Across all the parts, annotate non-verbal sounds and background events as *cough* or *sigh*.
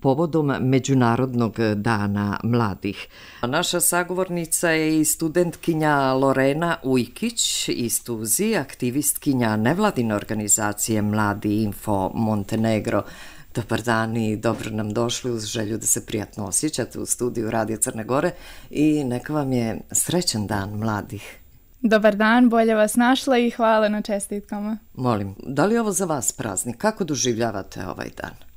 povodom Međunarodnog dana mladih. Naša sagovornica je i studentkinja Lorena Ujkić iz Tuzi, aktivistkinja nevladine organizacije Mladi Info Montenegro. Dobar dan i dobro nam došli uz želju da se prijatno osjećate u studiju Radio Crne Gore i neka vam je srećan dan mladih. Dobar dan, bolje vas našla i hvala na čestitkama. Molim, da li je ovo za vas praznik? Kako doživljavate ovaj dan?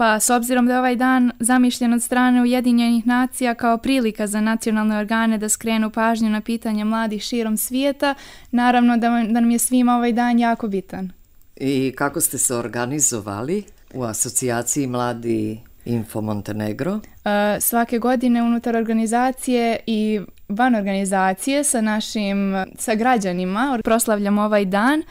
Pa, s obzirom da je ovaj dan zamišljen od strane Ujedinjenih nacija kao prilika za nacionalne organe da skrenu pažnju na pitanje mladih širom svijeta, naravno da, da nam je svima ovaj dan jako bitan. I kako ste se organizovali u asocijaciji Mladi Info Montenegro? Uh, svake godine unutar organizacije i van organizacije sa našim, sa građanima proslavljamo ovaj dan.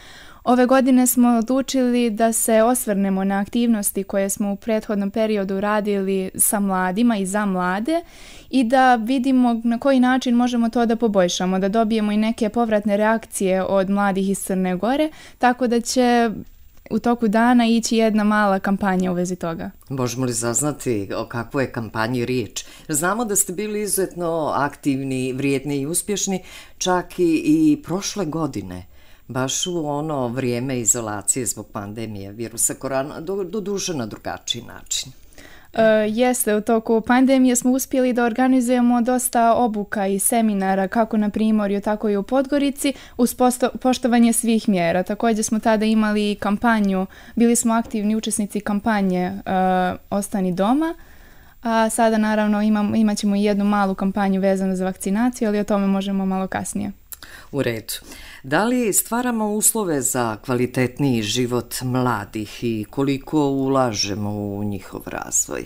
Ove godine smo odlučili da se osvrnemo na aktivnosti koje smo u prethodnom periodu radili sa mladima i za mlade i da vidimo na koji način možemo to da poboljšamo, da dobijemo i neke povratne reakcije od mladih iz Crne Gore, tako da će u toku dana ići jedna mala kampanja u vezi toga. Možemo li zaznati o kakvoj je kampanji riječ? Znamo da ste bili izuzetno aktivni, vrijedni i uspješni, čak i, i prošle godine baš u ono vrijeme izolacije zbog pandemije virusa korona, do, do duže na drugačiji način. Uh, jeste, u toku pandemije smo uspjeli da organizujemo dosta obuka i seminara kako na Primorju, tako i u Podgorici uz posto, poštovanje svih mjera. Također smo tada imali kampanju, bili smo aktivni učesnici kampanje uh, Ostani doma, a sada naravno imam, imat ćemo i jednu malu kampanju vezanu za vakcinaciju, ali o tome možemo malo kasnije. U redu. Da li stvaramo uslove za kvalitetniji život mladih i koliko ulažemo u njihov razvoj?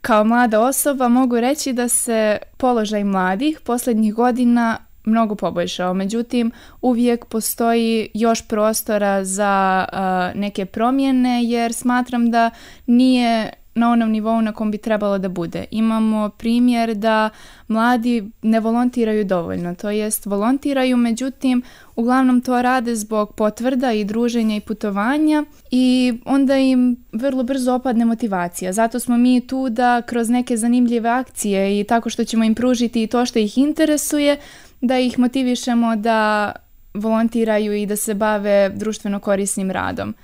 Kao mlada osoba mogu reći da se položaj mladih posljednjih godina mnogo poboljšao. Međutim, uvijek postoji još prostora za uh, neke promjene jer smatram da nije na onom nivou na kom bi trebalo da bude. Imamo primjer da mladi ne volontiraju dovoljno, to jest volontiraju, međutim uglavnom to rade zbog potvrda i druženja i putovanja i onda im vrlo brzo opadne motivacija. Zato smo mi tu da kroz neke zanimljive akcije i tako što ćemo im pružiti i to što ih interesuje, da ih motivišemo da volontiraju i da se bave društveno korisnim radom.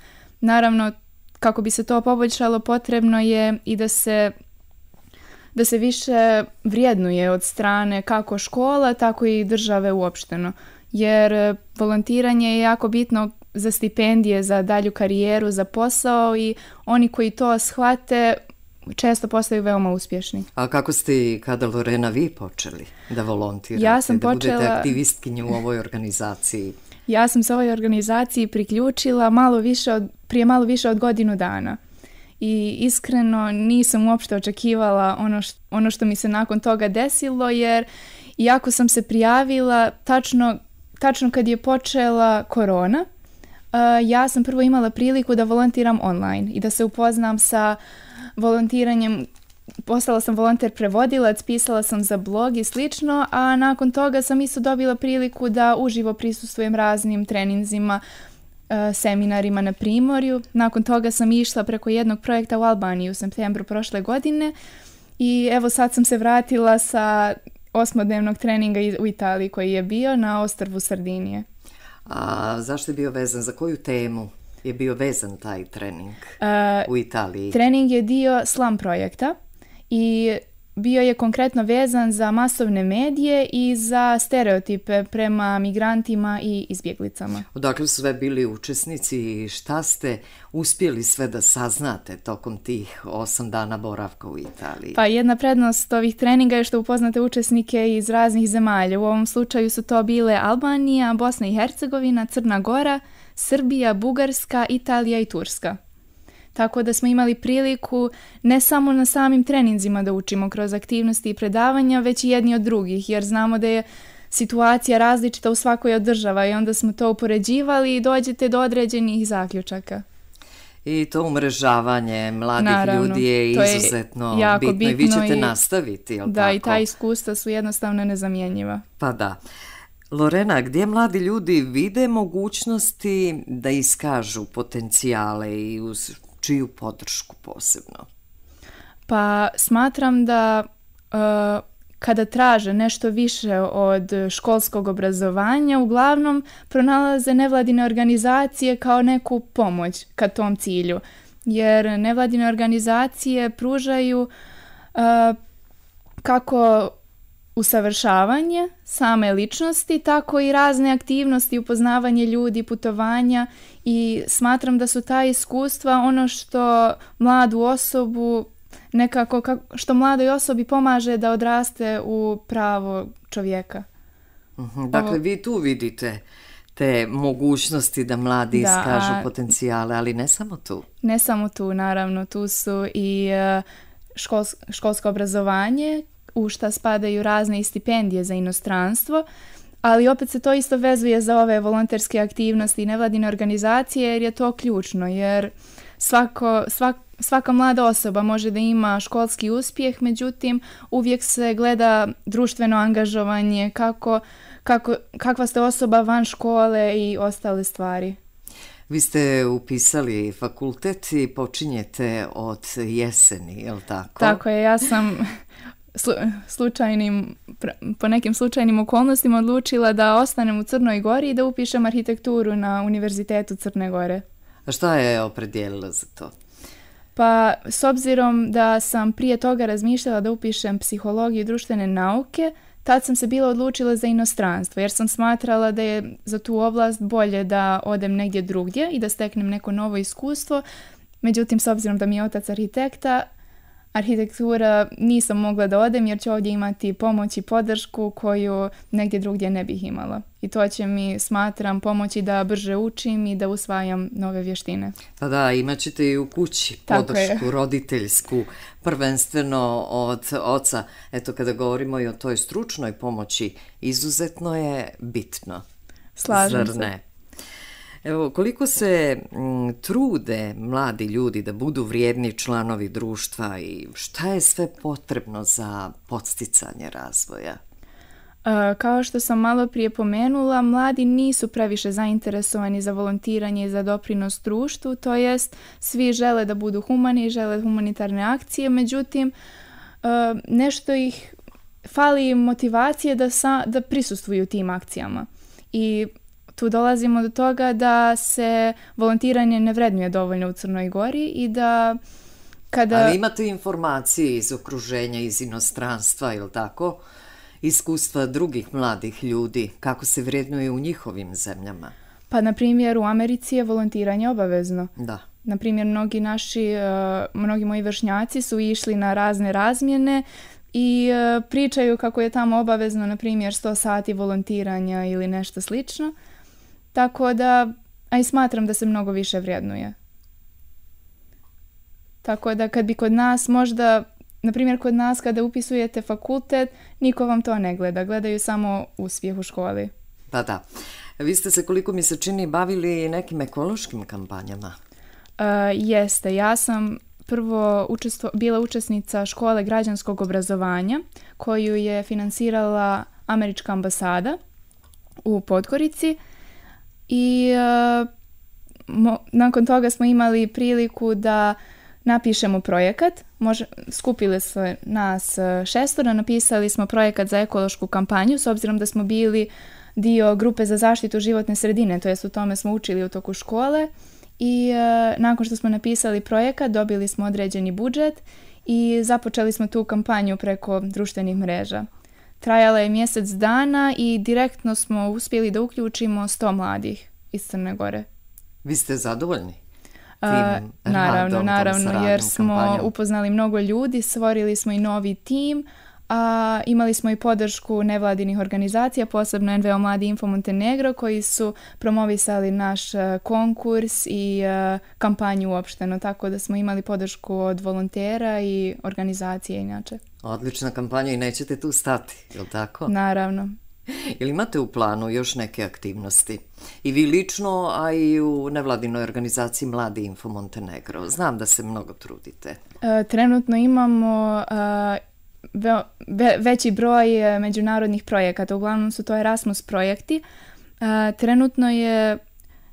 Naravno, kako bi se to poboljšalo potrebno je i da se da se više vrijednuje od strane kako škola, tako i države uopšteno. Jer volontiranje je jako bitno za stipendije, za dalju karijeru, za posao i oni koji to shvate često postaju veoma uspješni. A kako ste i kada Lorena vi počeli da volontirate, ja sam da počela... budete aktivistkinja u ovoj organizaciji? Ja sam se ovoj organizaciji priključila malo više od, prije malo više od godinu dana. I iskreno nisam uopšte očekivala ono, što, ono što mi se nakon toga desilo, jer iako sam se prijavila tačno, tačno kad je počela korona, uh, ja sam prvo imala priliku da volontiram online i da se upoznam sa volontiranjem postala sam volonter prevodilac, pisala sam za blog i slično, a nakon toga sam isto dobila priliku da uživo prisustujem raznim treninzima, e, seminarima na Primorju. Nakon toga sam išla preko jednog projekta u Albaniji u septembru prošle godine i evo sad sam se vratila sa osmodnevnog treninga u Italiji koji je bio na ostrvu Sardinije. A zašto je bio vezan? Za koju temu je bio vezan taj trening uh, u Italiji? Trening je dio SLAM projekta i bio je konkretno vezan za masovne medije i za stereotipe prema migrantima i izbjeglicama. Odakle su sve bili učesnici i šta ste uspjeli sve da saznate tokom tih osam dana boravka u Italiji? Pa jedna prednost ovih treninga je što upoznate učesnike iz raznih zemalja. U ovom slučaju su to bile Albanija, Bosna i Hercegovina, Crna Gora, Srbija, Bugarska, Italija i Turska. Tako da smo imali priliku ne samo na samim treninzima da učimo kroz aktivnosti i predavanja, već i jedni od drugih, jer znamo da je situacija različita u svakoj od država i onda smo to upoređivali i dođete do određenih zaključaka. I to umrežavanje mladih Naravno, ljudi je izuzetno je bitno, bitno i vi ćete i, nastaviti, jel da, tako? i ta iskustva su jednostavno nezamjenjiva. Pa da. Lorena, gdje mladi ljudi vide mogućnosti da iskažu potencijale i uz čiju podršku posebno? Pa smatram da uh, kada traže nešto više od školskog obrazovanja, uglavnom pronalaze nevladine organizacije kao neku pomoć ka tom cilju. Jer nevladine organizacije pružaju uh, kako usavršavanje same ličnosti, tako i razne aktivnosti, upoznavanje ljudi, putovanja i smatram da su ta iskustva ono što mladu osobu nekako što mladoj osobi pomaže da odraste u pravo čovjeka. Mhm, dakle, Ovo... vi tu vidite te mogućnosti da mladi da, iskažu a... potencijale, ali ne samo tu. Ne samo tu, naravno, tu su i e, škols školsko obrazovanje, u šta spadaju razne stipendije za inostranstvo, ali opet se to isto vezuje za ove volonterske aktivnosti i nevladine organizacije jer je to ključno, jer svako, svak, svaka mlada osoba može da ima školski uspjeh, međutim uvijek se gleda društveno angažovanje, kako, kako, kakva ste osoba van škole i ostale stvari. Vi ste upisali fakultet i počinjete od jeseni, je li tako? Tako je, ja sam slu, slučajnim, po nekim slučajnim okolnostima odlučila da ostanem u Crnoj Gori i da upišem arhitekturu na Univerzitetu Crne Gore. A šta je opredijelila za to? Pa, s obzirom da sam prije toga razmišljala da upišem psihologiju i društvene nauke, tad sam se bila odlučila za inostranstvo, jer sam smatrala da je za tu oblast bolje da odem negdje drugdje i da steknem neko novo iskustvo. Međutim, s obzirom da mi je otac arhitekta, arhitektura nisam mogla da odem jer ću ovdje imati pomoć i podršku koju negdje drugdje ne bih imala. I to će mi, smatram, pomoći da brže učim i da usvajam nove vještine. Pa da, imat ćete i u kući podršku roditeljsku, prvenstveno od oca. Eto, kada govorimo i o toj stručnoj pomoći, izuzetno je bitno. Slažem Zar ne? Evo, koliko se m, trude mladi ljudi da budu vrijedni članovi društva i šta je sve potrebno za podsticanje razvoja? E, kao što sam malo prije pomenula, mladi nisu previše zainteresovani za volontiranje i za doprinos društvu, to jest svi žele da budu humani, žele humanitarne akcije, međutim e, nešto ih fali motivacije da, sa, da prisustvuju tim akcijama. I tu dolazimo do toga da se volontiranje ne vrednuje dovoljno u Crnoj Gori i da kada... Ali imate informacije iz okruženja, iz inostranstva, ili tako? Iskustva drugih mladih ljudi, kako se vrednuje u njihovim zemljama? Pa, na primjer, u Americi je volontiranje obavezno. Da. Na primjer, mnogi naši, uh, mnogi moji vršnjaci su išli na razne razmjene i uh, pričaju kako je tamo obavezno, na primjer, 100 sati volontiranja ili nešto slično. Tako da, a i smatram da se mnogo više vrijednuje. Tako da kad bi kod nas možda, na primjer kod nas kada upisujete fakultet, niko vam to ne gleda, gledaju samo uspjeh u školi. Pa da. Vi ste se, koliko mi se čini, bavili nekim ekološkim kampanjama? Uh, jeste, ja sam prvo učestvo, bila učesnica škole građanskog obrazovanja koju je finansirala američka ambasada u Podgorici. I uh, mo, nakon toga smo imali priliku da napišemo projekat. Može, skupili smo nas uh, šestora, napisali smo projekat za ekološku kampanju s obzirom da smo bili dio grupe za zaštitu životne sredine, to jest u tome smo učili u toku škole i uh, nakon što smo napisali projekat dobili smo određeni budžet i započeli smo tu kampanju preko društvenih mreža. Trajala je mjesec dana i direktno smo uspjeli da uključimo 100 mladih iz Crne Gore. Vi ste zadovoljni? Tim uh, naravno, naravno, jer smo kampanjom. upoznali mnogo ljudi, stvorili smo i novi tim, a imali smo i podršku nevladinih organizacija, posebno NVO Mladi Info Montenegro, koji su promovisali naš uh, konkurs i uh, kampanju uopšteno, tako da smo imali podršku od volontera i organizacije inače. Odlična kampanja i nećete tu stati, je li tako? Naravno. Ili imate u planu još neke aktivnosti? I vi lično, a i u nevladinoj organizaciji Mladi Info Montenegro. Znam da se mnogo trudite. E, trenutno imamo e, ve, ve, veći broj međunarodnih projekata. Uglavnom su to Erasmus projekti. E, trenutno je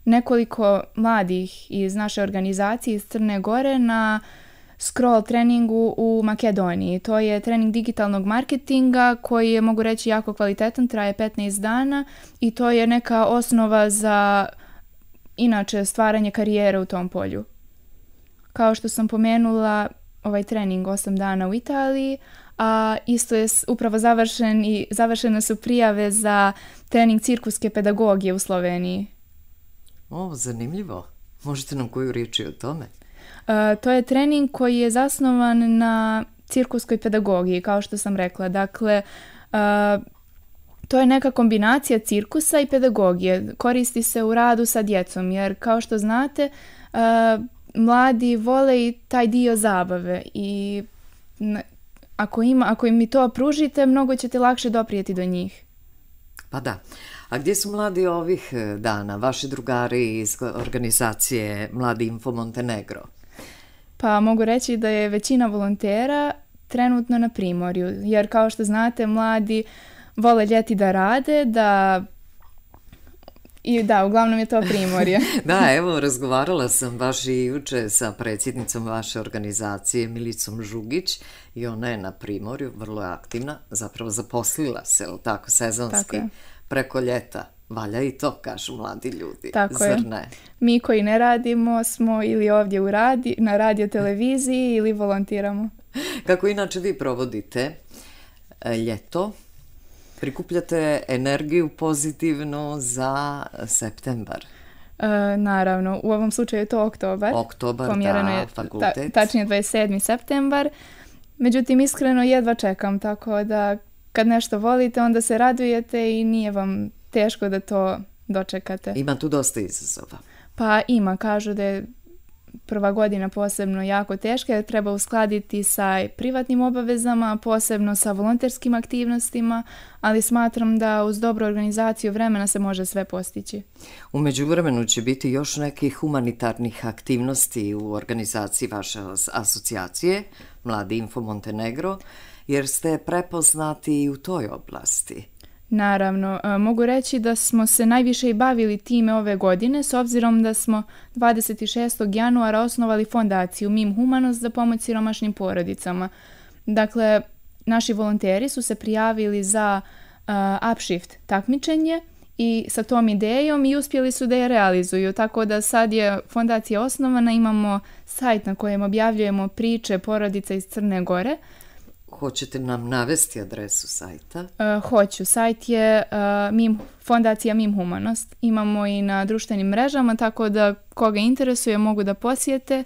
nekoliko mladih iz naše organizacije iz Crne Gore na scroll treningu u Makedoniji. To je trening digitalnog marketinga koji je, mogu reći, jako kvalitetan, traje 15 dana i to je neka osnova za inače stvaranje karijere u tom polju. Kao što sam pomenula, ovaj trening 8 dana u Italiji, a isto je upravo završen i završene su prijave za trening cirkuske pedagogije u Sloveniji. O, zanimljivo. Možete nam koju riječ o tome? Uh, to je trening koji je zasnovan na cirkuskoj pedagogiji, kao što sam rekla. Dakle, uh, to je neka kombinacija cirkusa i pedagogije. Koristi se u radu sa djecom, jer kao što znate, uh, mladi vole i taj dio zabave i ako, ima, ako im mi to pružite, mnogo ćete lakše doprijeti do njih. Pa da. A gdje su mladi ovih e, dana, vaši drugari iz organizacije Mladi Info Montenegro? Pa mogu reći da je većina volontera trenutno na primorju, jer kao što znate, mladi vole ljeti da rade, da i da, uglavnom je to primorje. *laughs* da, evo, razgovarala sam baš i juče sa predsjednicom vaše organizacije, Milicom Žugić, i ona je na primorju, vrlo je aktivna, zapravo zaposlila se, ali tako, sezonski, tako preko ljeta. Valja i to, kažu mladi ljudi. Tako Zar je. ne? Mi koji ne radimo smo ili ovdje u radi, na radio televiziji ili volontiramo. Kako inače vi provodite e, ljeto? Prikupljate energiju pozitivnu za septembar? E, naravno, u ovom slučaju je to oktobar. Oktobar, Pomjereno da, je, fakultet. Ta, tačnije 27. septembar. Međutim, iskreno jedva čekam, tako da kad nešto volite, onda se radujete i nije vam teško da to dočekate. Ima tu dosta izazova. Pa ima, kažu da je prva godina posebno jako teška jer treba uskladiti sa privatnim obavezama, posebno sa volonterskim aktivnostima, ali smatram da uz dobru organizaciju vremena se može sve postići. U međuvremenu će biti još nekih humanitarnih aktivnosti u organizaciji vaše asocijacije Mladi Info Montenegro, jer ste prepoznati i u toj oblasti. Naravno, e, mogu reći da smo se najviše i bavili time ove godine s obzirom da smo 26. januara osnovali fondaciju Mim Humanost za pomoć siromašnim porodicama. Dakle, naši volonteri su se prijavili za uh, upshift takmičenje i sa tom idejom i uspjeli su da je realizuju, tako da sad je fondacija osnovana, imamo sajt na kojem objavljujemo priče porodica iz Crne Gore, Hoćete nam navesti adresu sajta? Uh, hoću. Sajt je uh, Mim, fondacija Mim Humanost. Imamo i na društvenim mrežama, tako da koga interesuje mogu da posjete.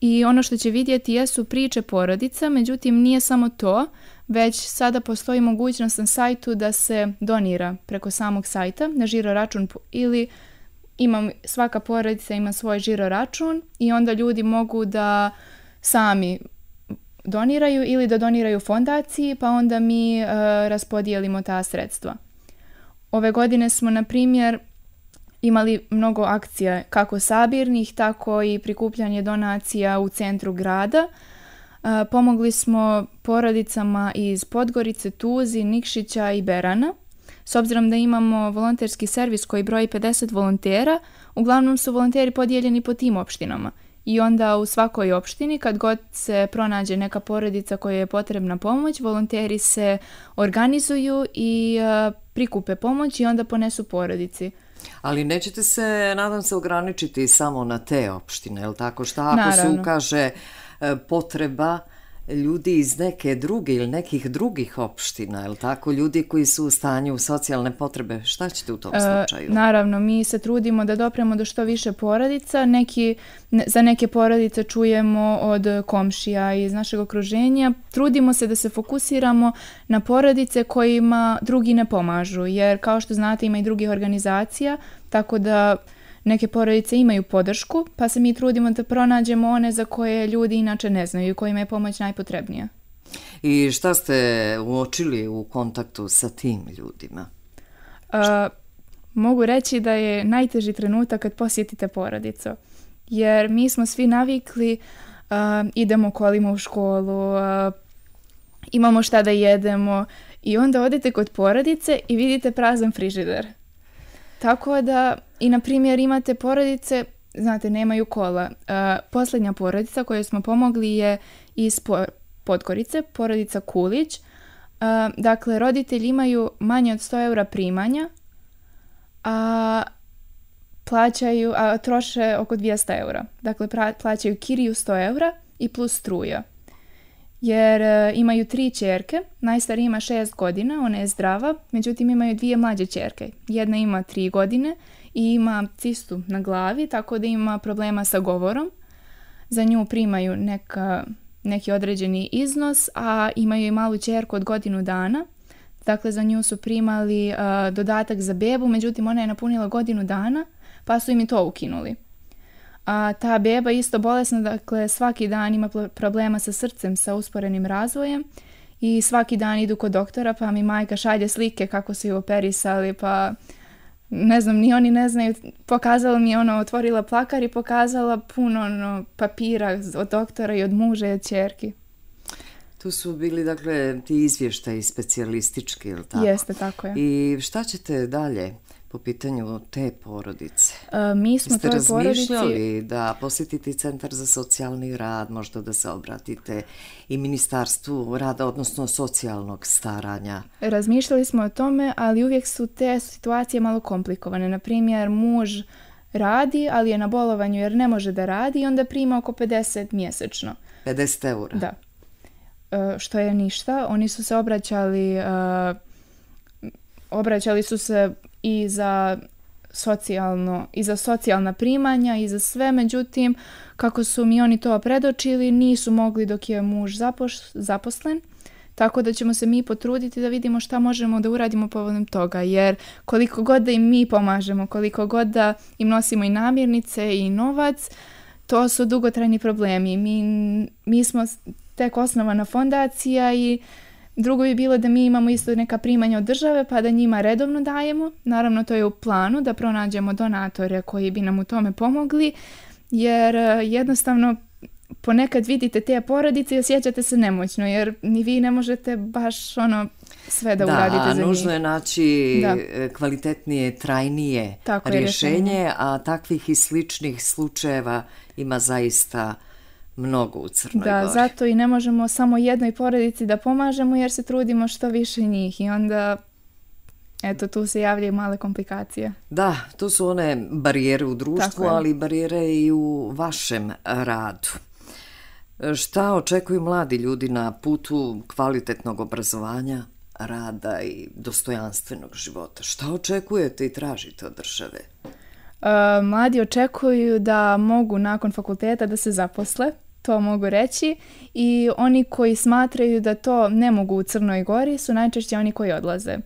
I ono što će vidjeti jesu priče porodica, međutim nije samo to, već sada postoji mogućnost na sajtu da se donira preko samog sajta na žiro račun ili imam, svaka porodica ima svoj žiro račun i onda ljudi mogu da sami doniraju ili da doniraju fondaciji, pa onda mi e, raspodijelimo ta sredstva. Ove godine smo, na primjer, imali mnogo akcija, kako sabirnih, tako i prikupljanje donacija u centru grada. E, pomogli smo porodicama iz Podgorice, Tuzi, Nikšića i Berana. S obzirom da imamo volonterski servis koji broji 50 volontera, uglavnom su volonteri podijeljeni po tim opštinama – i onda u svakoj opštini kad god se pronađe neka porodica koja je potrebna pomoć, volonteri se organizuju i uh, prikupe pomoć i onda ponesu porodici. Ali nećete se, nadam se, ograničiti samo na te opštine, je li tako? Šta ako Naravno. se ukaže e, potreba ljudi iz neke druge ili nekih drugih opština, je li tako? Ljudi koji su u stanju socijalne potrebe, šta ćete u tom e, slučaju? E, naravno, mi se trudimo da dopremo do što više porodica. Neki, ne, za neke porodice čujemo od komšija iz našeg okruženja. Trudimo se da se fokusiramo na porodice kojima drugi ne pomažu, jer kao što znate ima i drugih organizacija, tako da Neke porodice imaju podršku, pa se mi trudimo da pronađemo one za koje ljudi inače ne znaju i kojima je pomoć najpotrebnija. I šta ste uočili u kontaktu sa tim ljudima? A, mogu reći da je najteži trenutak kad posjetite porodicu. Jer mi smo svi navikli, a, idemo kolima u školu, a, imamo šta da jedemo i onda odete kod porodice i vidite prazan frižider. Tako da i na primjer imate porodice znate, nemaju kola. Uh, posljednja porodica koju smo pomogli je iz Podgorice, porodica Kulić. Uh, dakle, roditelji imaju manje od 100 eura primanja, a plaćaju, a troše oko 200 eura. Dakle, plaćaju kiriju 100 eura i plus struja. Jer uh, imaju tri čerke, najstarija ima šest godina, ona je zdrava, međutim imaju dvije mlađe čerke. Jedna ima tri godine i ima cistu na glavi, tako da ima problema sa govorom. Za nju primaju neka, neki određeni iznos, a imaju i malu čerku od godinu dana. Dakle, za nju su primali uh, dodatak za bebu, međutim ona je napunila godinu dana, pa su im i to ukinuli. A ta beba isto bolesna, dakle svaki dan ima problema sa srcem, sa usporenim razvojem i svaki dan idu kod doktora pa mi majka šalje slike kako su ju operisali pa ne znam, ni oni ne znaju, pokazala mi je ono, otvorila plakar i pokazala puno ono, papira od doktora i od muža i od čerki. Tu su bili, dakle, ti izvještaji specijalistički, ili tako? Jeste, tako je. I šta ćete dalje? Po pitanju te porodice? Uh, mi smo Jeste toj razmišljali porodici... da posjetite Centar za socijalni rad, možda da se obratite i Ministarstvu rada, odnosno socijalnog staranja? Razmišljali smo o tome, ali uvijek su te situacije malo komplikovane. Naprimjer, muž radi, ali je na bolovanju jer ne može da radi i onda prima oko 50 mjesečno. 50 eura? Da. Uh, što je ništa. Oni su se obraćali... Uh, obraćali su se i za socijalno i za socijalna primanja i za sve, međutim kako su mi oni to predočili nisu mogli dok je muž zapoš, zaposlen. Tako da ćemo se mi potruditi da vidimo šta možemo da uradimo povodom toga, jer koliko god da im mi pomažemo, koliko god da im nosimo i namirnice i novac, to su dugotrajni problemi. Mi, mi smo tek osnovana fondacija i Drugo bi bilo da mi imamo isto neka primanja od države pa da njima redovno dajemo. Naravno to je u planu da pronađemo donatore koji bi nam u tome pomogli jer e, jednostavno ponekad vidite te porodice i osjećate se nemoćno jer ni vi ne možete baš ono sve da, da uradite za njih. Da, nužno je naći da. E, kvalitetnije, trajnije Tako rješenje, rješenje, a takvih i sličnih slučajeva ima zaista mnogo u Crnoj da, Gori. zato i ne možemo samo jednoj porodici da pomažemo jer se trudimo što više njih i onda eto tu se javljaju male komplikacije. Da, to su one barijere u društvu, ali i barijere i u vašem radu. Šta očekuju mladi ljudi na putu kvalitetnog obrazovanja, rada i dostojanstvenog života? Šta očekujete i tražite od države? Uh, mladi očekuju da mogu nakon fakulteta da se zaposle, to mogu reći i oni koji smatraju da to ne mogu u Crnoj Gori su najčešće oni koji odlaze.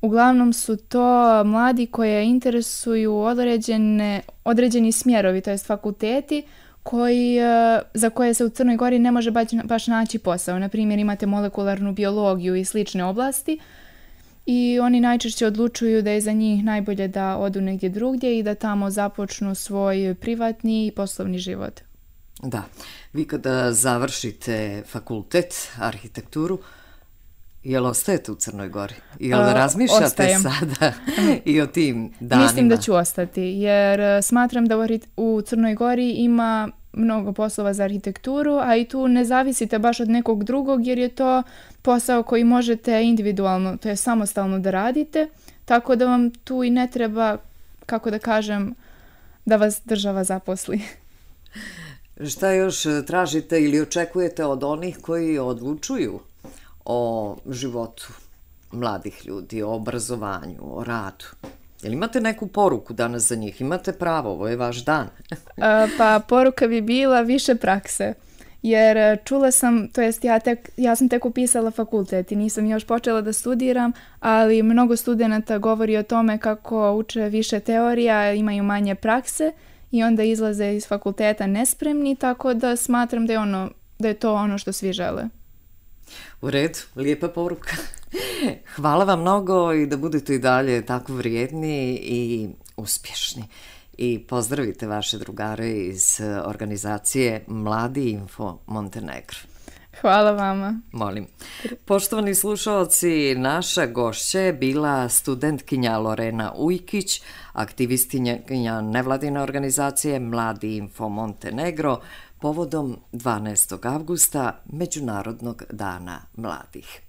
Uglavnom su to mladi koje interesuju određene, određeni smjerovi, to jest fakulteti, koji, e, za koje se u Crnoj Gori ne može baš, baš naći posao. Na primjer, imate molekularnu biologiju i slične oblasti i oni najčešće odlučuju da je za njih najbolje da odu negdje drugdje i da tamo započnu svoj privatni i poslovni život. Da, vi kada završite fakultet, arhitekturu, jel ostajete u Crnoj Gori? Jel uh, razmišljate ostajem. sada *laughs* i o tim danima? Mislim da ću ostati, jer smatram da u Crnoj Gori ima mnogo poslova za arhitekturu, a i tu ne zavisite baš od nekog drugog, jer je to posao koji možete individualno, to je samostalno da radite, tako da vam tu i ne treba, kako da kažem, da vas država zaposli. *laughs* Šta još e, tražite ili očekujete od onih koji odlučuju o životu mladih ljudi, o obrazovanju, o radu? Jel imate neku poruku danas za njih? Imate pravo, ovo je vaš dan. A, *laughs* pa poruka bi bila više prakse. Jer e, čula sam, to jest ja, tek, ja sam tek upisala fakultet i nisam još počela da studiram, ali mnogo studenta govori o tome kako uče više teorija, imaju manje prakse i onda izlaze iz fakulteta nespremni, tako da smatram da je, ono, da je to ono što svi žele. U redu, lijepa poruka. *laughs* Hvala vam mnogo i da budete i dalje tako vrijedni i uspješni. I pozdravite vaše drugare iz organizacije Mladi Info Montenegro. Hvala vama. Molim. Poštovani slušalci, naša gošća je bila studentkinja Lorena Ujkić, aktivistinja nevladine organizacije Mladi Info Montenegro, povodom 12. avgusta Međunarodnog dana mladih.